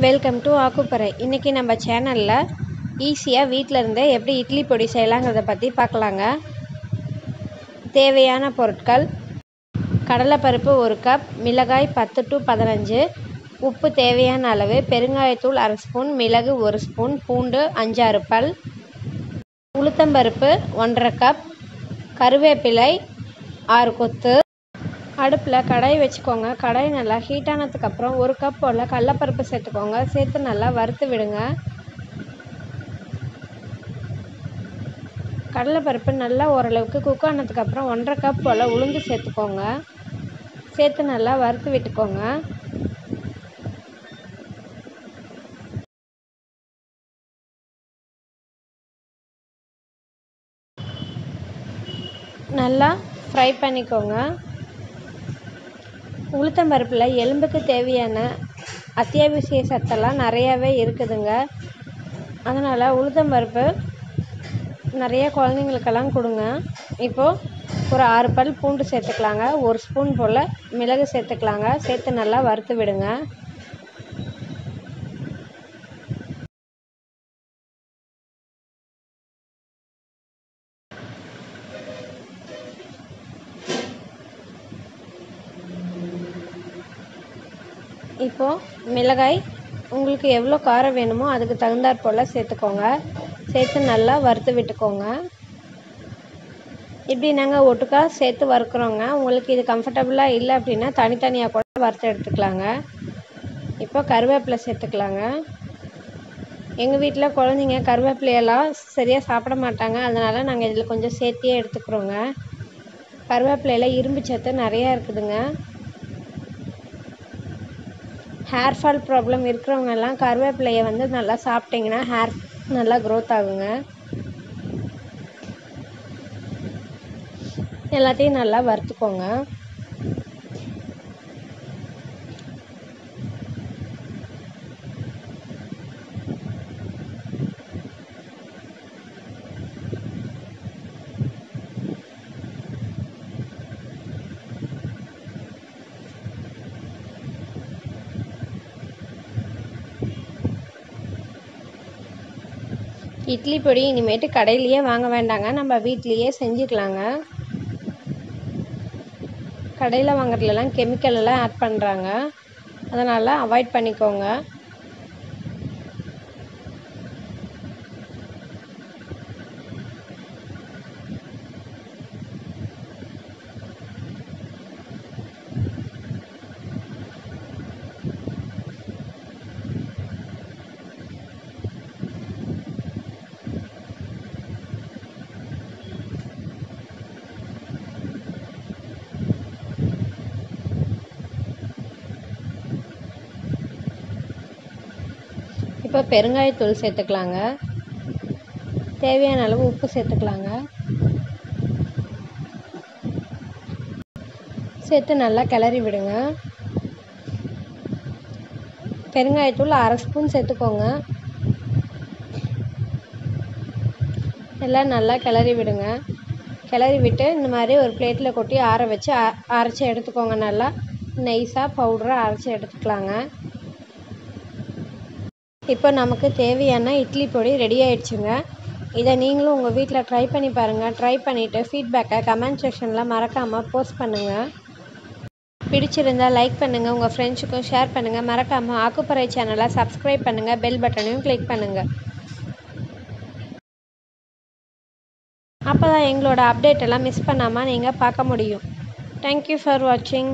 Welcome to ஆக்குப்பறை இன்றைக்கி நம்ம சேனலில் ஈஸியாக வீட்டில் இருந்தே எப்படி இட்லி பொடி செய்யலாங்கிறத பற்றி பார்க்கலாங்க. தேவையான பொருட்கள். கடலைப்பருப்பு ஒரு கப் மிளகாய் பத்து டு பதினஞ்சு. உப்பு தேவையான அளவு பெருங்காயத்தூள் அரை ஸ்பூன் மிளகு ஒரு ஸ்பூன் பூண்டு அஞ்சாறு பல். உளுத்தம்பருப்பு ஒன்றரை கப் கருவேப்பிலை ஆறு கொத்து. அடுப்பில் கடாய் வச்சுக்கோங்க. கடாய் நல்லா ஹீட் ஆனதுக்கப்புறம் ஒரு கப் போல் கடலப்பருப்பு சேர்த்துக்கோங்க. சேர்த்து நல்லா வறுத்து விடுங்க. கடலைப்பருப்பு நல்லா ஓரளவுக்கு குக் ஆனதுக்கப்புறம் ஒன்றரை கப் போல் உளுந்து சேர்த்துக்கோங்க. சேர்த்து நல்லா வறுத்து விட்டுக்கோங்க. நல்லா ஃப்ரை பண்ணிக்கோங்க. உளுத்தம்பருப்பில் எலும்புக்கு தேவையான அத்தியாவசிய சத்தெல்லாம் நிறையாவே இருக்குதுங்க. அதனால் உளுத்தம்பருப்பு நிறைய குழந்தைங்களுக்கெல்லாம் கொடுங்க. இப்போது ஒரு ஆறு பல் பூண்டு சேர்த்துக்கலாங்க. ஒரு ஸ்பூன் போல் மிளகு சேர்த்துக்கலாங்க. சேர்த்து நல்லா வறுத்து விடுங்க. இப்போது மிளகாய் உங்களுக்கு எவ்வளோ காரம் வேணுமோ அதுக்கு தகுந்தாற் போல் சேர்த்துக்கோங்க. சேர்த்து நல்லா வறுத்து விட்டுக்கோங்க. இப்படி நாங்கள் ஒட்டுக்கா சேர்த்து வறுக்கிறோங்க. உங்களுக்கு இது கம்ஃபர்டபுளாக இல்லை அப்படின்னா தனித்தனியாக கூட வறுத்து எடுத்துக்கலாங்க. இப்போ கருவேப்பிலை சேர்த்துக்கலாங்க. எங்கள் வீட்டில் குழந்தைங்க கருவேப்பிலையெல்லாம் சரியாக சாப்பிட மாட்டாங்க. அதனால் நாங்கள் இதில் கொஞ்சம் சேர்த்தியே எடுத்துக்கிறோங்க. கருவேப்பிலையில் இரும்பு சத்து நிறையா இருக்குதுங்க. ஹேர் ஃபால் ப்ராப்ளம் இருக்கிறவங்கெல்லாம் கருவேப்பிலையை வந்து நல்லா சாப்பிட்டிங்கன்னா ஹேர் நல்லா க்ரோத் ஆகுங்க. எல்லாத்தையும் நல்லா வறுத்துக்கோங்க. இட்லி பொடி இனிமேட்டு கடையிலையே வாங்க வேண்டாங்க. நம்ம வீட்லேயே செஞ்சுக்கலாங்க. கடையில் வாங்குறதுலலாம் கெமிக்கல் எல்லாம் ஆட் பண்ணுறாங்க அதனால் அவாய்ட் பண்ணிக்கோங்க. இப்போ பெருங்காயத்தூள் சேர்த்துக்கலாங்க. தேவையான அளவு உப்பு சேர்த்துக்கலாங்க. சேர்த்து நல்லா கிளறி விடுங்க. பெருங்காயத்தூள் அரை ஸ்பூன் சேர்த்துக்கோங்க. எல்லாம் நல்லா கிளறி விடுங்க. கிளறி விட்டு இந்த மாதிரி ஒரு பிளேட்டில் கொட்டி ஆற வச்சு அரைச்சி எடுத்துக்கோங்க நல்லா. நைஸாக பவுடராக அரைச்சி எடுத்துக்கலாங்க. இப்போ நமக்கு தேவையான இட்லி பொடி ரெடி ஆயிடுச்சுங்க. இதை நீங்களும் உங்கள் வீட்டில் ட்ரை பண்ணி பாருங்கள் ட்ரை பண்ணிவிட்டு ஃபீட்பேக்கை கமெண்ட் செக்ஷனில் மறக்காமல் போஸ்ட் பண்ணுங்கள் பிடிச்சிருந்தால் லைக் பண்ணுங்கள் உங்கள் ஃப்ரெண்ட்ஸுக்கும் ஷேர் பண்ணுங்கள் மறக்காமல் ஆக்குப்பறை சேனலை சப்ஸ்கிரைப் பண்ணுங்கள் பெல் பட்டனையும் கிளிக் பண்ணுங்கள் அப்போ தான் எங்களோட அப்டேட் எல்லாம் மிஸ் பண்ணாமல் நீங்கள் பார்க்க முடியும். தேங்க்யூ ஃபார் வாட்சிங்